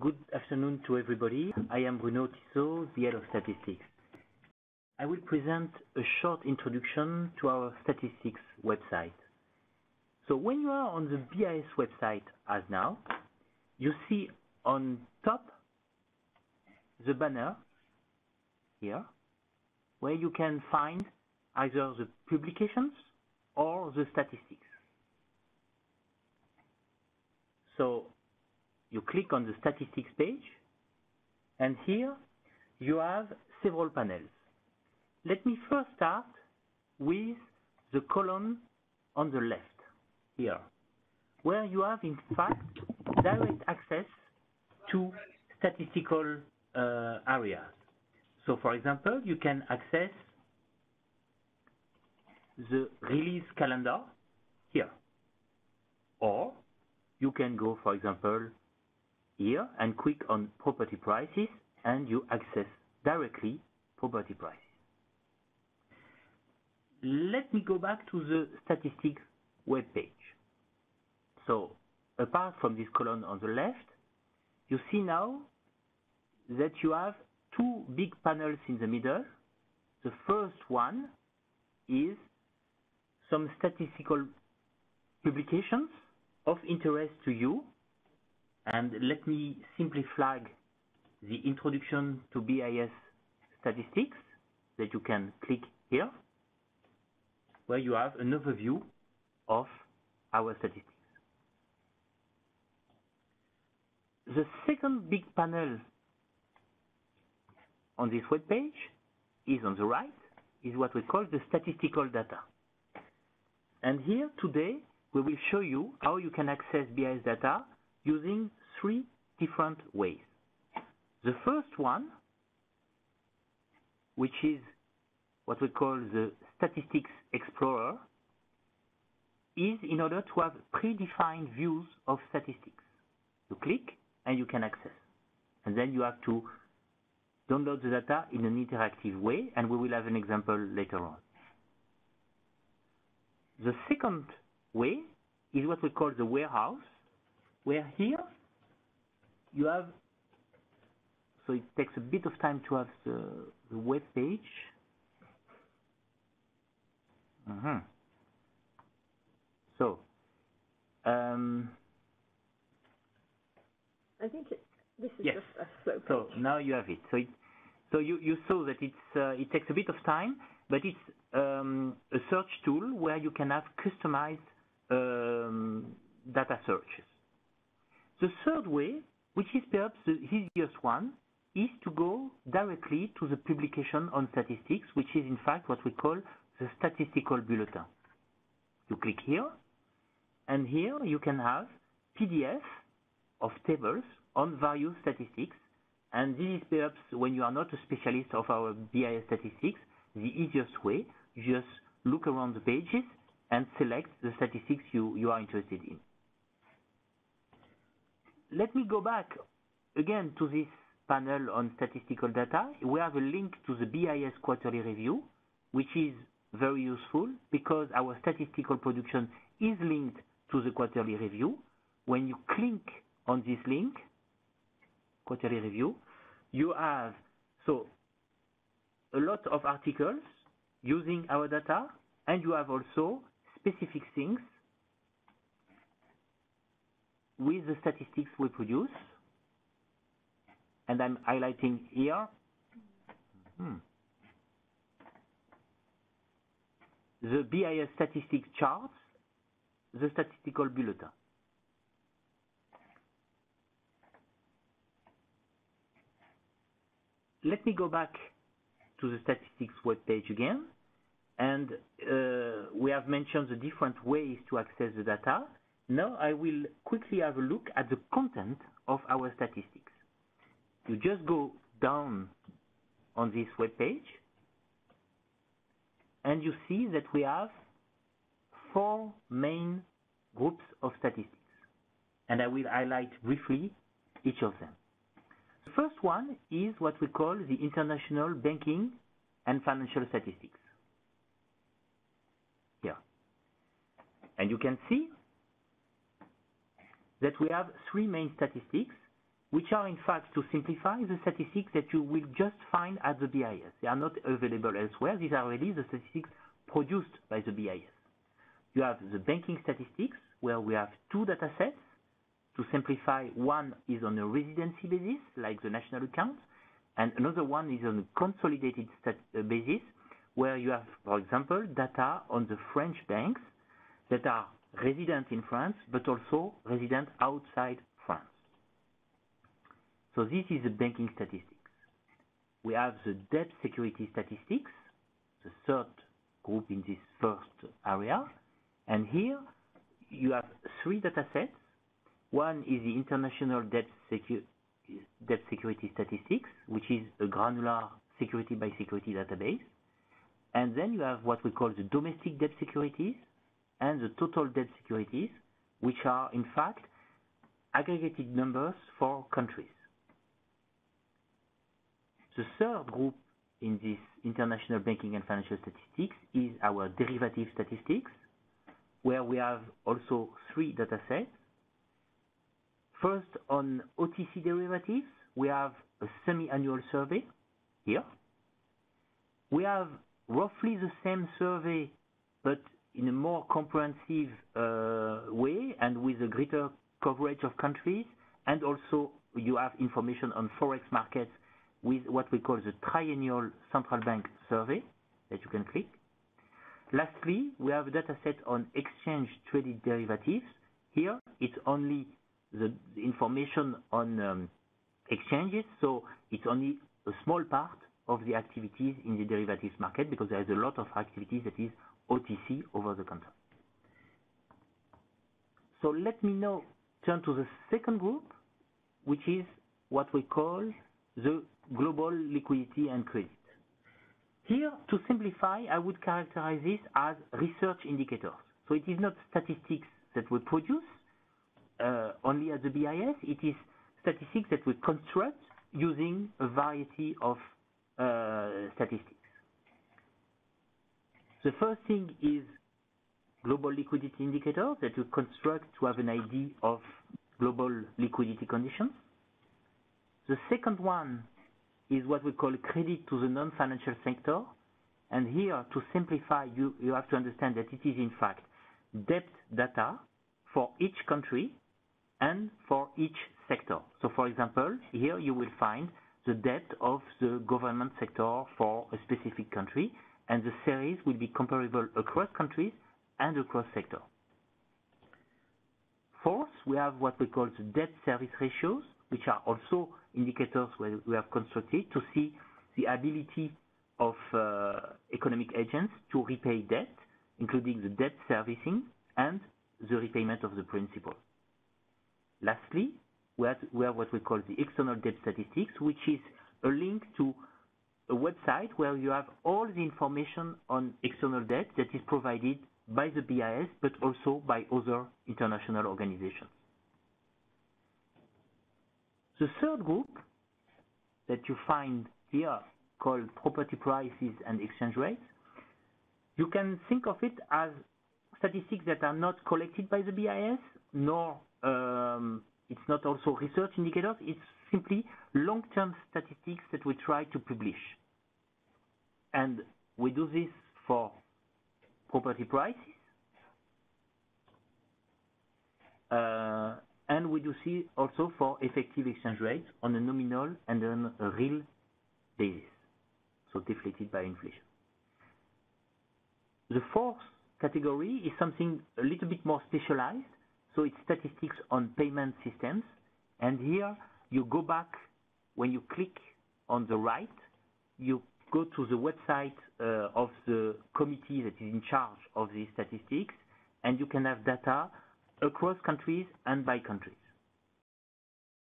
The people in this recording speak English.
Good afternoon to everybody. I am Bruno Tissot, the Head of Statistics. I will present a short introduction to our statistics website. So when you are on the BIS website as now, you see on top the banner here, where you can find either the publications or the statistics. So you click on the statistics page, and here you have several panels. Let me first start with the column on the left here, where you have in fact direct access to statistical uh, areas. So for example, you can access the release calendar here. Or you can go, for example, here and click on property prices and you access directly property prices. Let me go back to the statistics web page. So apart from this column on the left, you see now that you have two big panels in the middle. The first one is some statistical publications of interest to you. And let me simply flag the introduction to BIS statistics that you can click here, where you have an overview of our statistics. The second big panel on this web page is on the right, is what we call the statistical data. And here today, we will show you how you can access BIS data using three different ways. The first one, which is what we call the Statistics Explorer, is in order to have predefined views of statistics. You click and you can access. And then you have to download the data in an interactive way, and we will have an example later on. The second way is what we call the warehouse, where here you have, so it takes a bit of time to have the, the web page. Uh -huh. So, um, I think it, this is yes. just a slow page. So now you have it. So it, so you, you saw that it's uh, it takes a bit of time, but it's um, a search tool where you can have customized um, data searches. The third way, which is perhaps the easiest one, is to go directly to the publication on statistics, which is in fact what we call the statistical bulletin. You click here, and here you can have PDF of tables on various statistics. And this is perhaps when you are not a specialist of our BIS statistics, the easiest way. Just look around the pages and select the statistics you, you are interested in. Let me go back again to this panel on statistical data. We have a link to the BIS quarterly review, which is very useful because our statistical production is linked to the quarterly review. When you click on this link, quarterly review, you have so a lot of articles using our data, and you have also specific things with the statistics we produce. And I'm highlighting here. Hmm. The BIS statistics charts, the statistical bulletin. Let me go back to the statistics web page again. And uh, we have mentioned the different ways to access the data. Now I will quickly have a look at the content of our statistics. You just go down on this web page and you see that we have four main groups of statistics. And I will highlight briefly each of them. The first one is what we call the international banking and financial statistics. Here. And you can see that we have three main statistics, which are in fact, to simplify, the statistics that you will just find at the BIS. They are not available elsewhere. These are really the statistics produced by the BIS. You have the banking statistics, where we have two data sets. To simplify, one is on a residency basis, like the national accounts, and another one is on a consolidated stat uh, basis, where you have, for example, data on the French banks that are resident in France, but also resident outside France. So this is the banking statistics. We have the debt security statistics, the third group in this first area. And here you have three data sets. One is the international debt, secu debt security statistics, which is a granular security by security database. And then you have what we call the domestic debt securities and the total debt securities, which are in fact aggregated numbers for countries. The third group in this international banking and financial statistics is our derivative statistics, where we have also three data sets. First, on OTC derivatives, we have a semi-annual survey here. We have roughly the same survey, but in a more comprehensive uh, way and with a greater coverage of countries. And also you have information on forex markets with what we call the triennial central bank survey that you can click. Lastly, we have a data set on exchange traded derivatives. Here, it's only the information on um, exchanges, so it's only a small part of the activities in the derivatives market because there is a lot of activities that is OTC over the counter. So let me now turn to the second group, which is what we call the global liquidity and credit. Here, to simplify, I would characterize this as research indicators. So it is not statistics that we produce uh, only at the BIS, it is statistics that we construct using a variety of Uh, statistics. The first thing is global liquidity indicators that you construct to have an idea of global liquidity conditions. The second one is what we call credit to the non-financial sector. And here, to simplify, you, you have to understand that it is in fact debt data for each country and for each sector. So for example, here you will find the debt of the government sector for a specific country and the series will be comparable across countries and across sectors. Fourth, we have what we call the debt service ratios, which are also indicators we have constructed to see the ability of uh, economic agents to repay debt, including the debt servicing and the repayment of the principal. Lastly, we have, we have what we call the external debt statistics, which is a link to a website where you have all the information on external debt that is provided by the BIS, but also by other international organizations. The third group that you find here called property prices and exchange rates, you can think of it as statistics that are not collected by the BIS, nor um, it's not also research indicators, it's simply long-term statistics that we try to publish. And we do this for property prices, uh, and we do see also for effective exchange rates on a nominal and on a real basis, so deflated by inflation. The fourth category is something a little bit more specialized, so it's statistics on payment systems. And here you go back, when you click on the right, you go to the website uh, of the committee that is in charge of these statistics, and you can have data across countries and by countries.